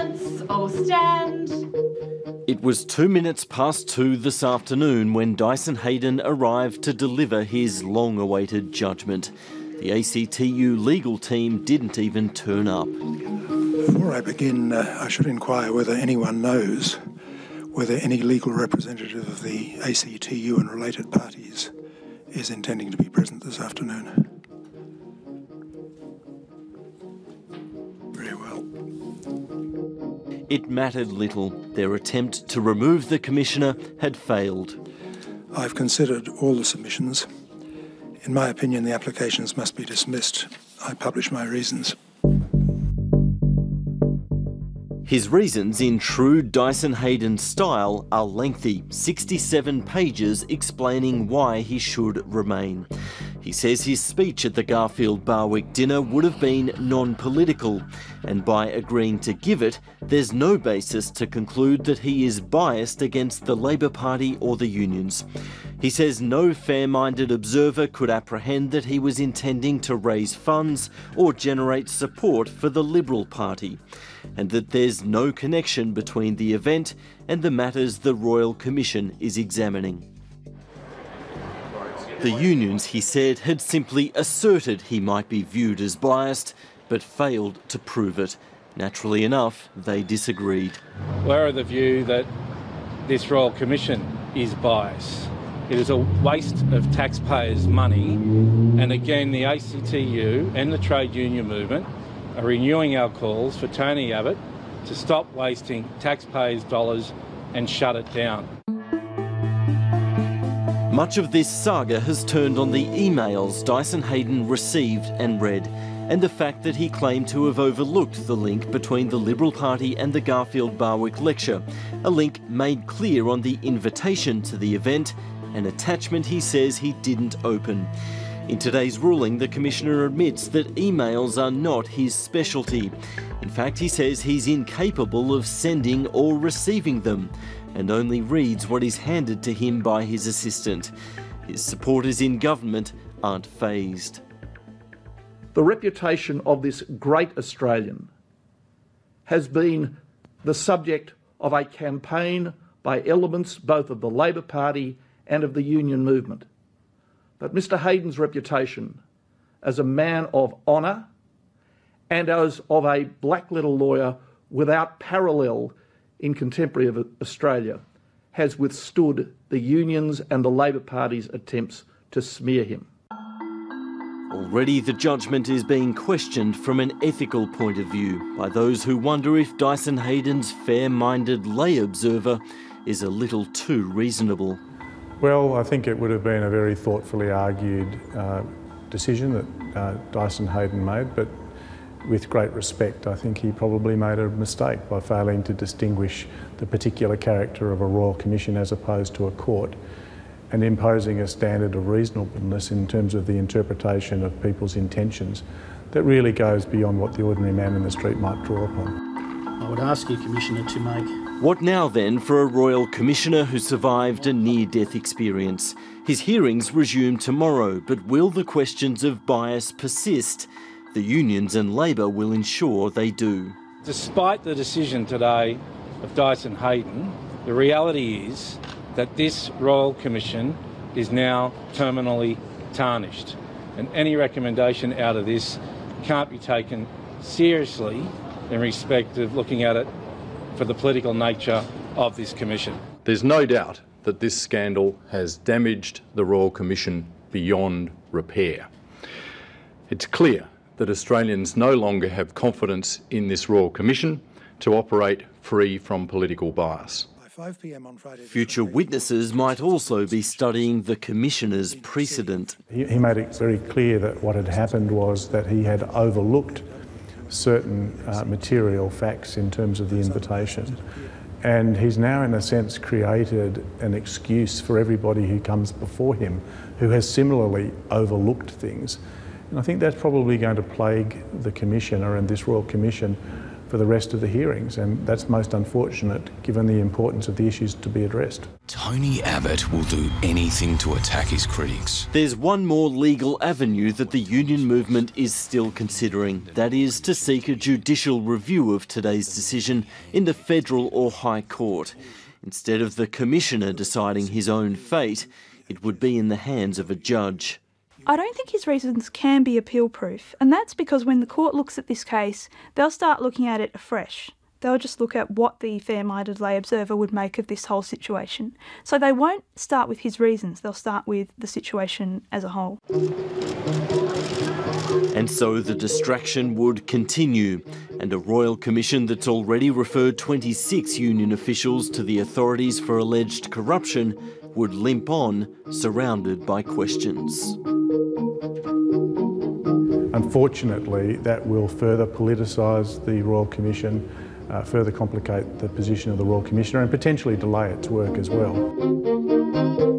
Silence, all stand. It was two minutes past two this afternoon when Dyson Heydon arrived to deliver his long awaited judgment. The ACTU legal team didn't even turn up. Before I begin, uh, I should inquire whether anyone knows whether any legal representative of the ACTU and related parties is intending to be present this afternoon. It mattered little. Their attempt to remove the Commissioner had failed. I've considered all the submissions. In my opinion, the applications must be dismissed. I publish my reasons. His reasons, in true Dyson Heydon style, are lengthy 67 pages explaining why he should remain. He says his speech at the Garfield Barwick dinner would have been non political, and by agreeing to give it, there's no basis to conclude that he is biased against the Labor Party or the unions. He says no fair minded observer could apprehend that he was intending to raise funds or generate support for the Liberal Party, and that there's no connection between the event and the matters the Royal Commission is examining. The unions, he said, had simply asserted he might be viewed as biased, but failed to prove it. Naturally enough, they disagreed. We're of the view that this Royal Commission is biased. It is a waste of taxpayers' money, and again, the ACTU and the trade union movement are renewing our calls for Tony Abbott to stop wasting taxpayers' dollars and shut it down. Much of this saga has turned on the emails Dyson Heydon received and read, and the fact that he claimed to have overlooked the link between the Liberal Party and the Garfield Barwick lecture, a link made clear on the invitation to the event, an attachment he says he didn't open. In today's ruling, the Commissioner admits that emails are not his specialty. In fact, he says he's incapable of sending or receiving them and only reads what is handed to him by his assistant. His supporters in government aren't fazed. The reputation of this great Australian has been the subject of a campaign by elements both of the Labor Party and of the union movement. But Mr Heydon's reputation as a man of honour and as of a black letter lawyer without parallel in contemporary Australia has withstood the unions and the Labor Party's attempts to smear him. Already the judgment is being questioned from an ethical point of view by those who wonder if Dyson Heydon's fair-minded lay observer is a little too reasonable. Well, I think it would have been a very thoughtfully argued uh, decision that uh, Dyson Heydon made, but with great respect, I think he probably made a mistake by failing to distinguish the particular character of a Royal Commission as opposed to a court and imposing a standard of reasonableness in terms of the interpretation of people's intentions that really goes beyond what the ordinary man in the street might draw upon. I would ask you, Commissioner, to make. What now then for a Royal Commissioner who survived a near death experience? His hearings resume tomorrow, but will the questions of bias persist? The unions and Labor will ensure they do. Despite the decision today of Dyson Heydon, the reality is that this Royal Commission is now terminally tarnished, and any recommendation out of this can't be taken seriously in respect of looking at it for the political nature of this Commission. There's no doubt that this scandal has damaged the Royal Commission beyond repair. It's clear that Australians no longer have confidence in this Royal Commission to operate free from political bias. Future witnesses might also be studying the Commissioner's precedent. He, he, made it very clear that what had happened was that he had overlooked certain uh, material facts in terms of the invitation. And he's now, in a sense, created an excuse for everybody who comes before him who has similarly overlooked things. And I think that's probably going to plague the Commissioner and this Royal Commission for the rest of the hearings, and that's most unfortunate given the importance of the issues to be addressed. Tony Abbott will do anything to attack his critics. There's one more legal avenue that the union movement is still considering. That is to seek a judicial review of today's decision in the federal or high court. Instead of the commissioner deciding his own fate, it would be in the hands of a judge. I don't think his reasons can be appeal proof, and that's because when the court looks at this case, they'll start looking at it afresh. They'll just look at what the fair minded lay observer would make of this whole situation. So they won't start with his reasons, they'll start with the situation as a whole. And so the distraction would continue, and a royal commission that's already referred 26 union officials to the authorities for alleged corruption would limp on, surrounded by questions. Unfortunately, that will further politicise the Royal Commission, uh, further complicate the position of the Royal Commissioner and potentially delay its work as well.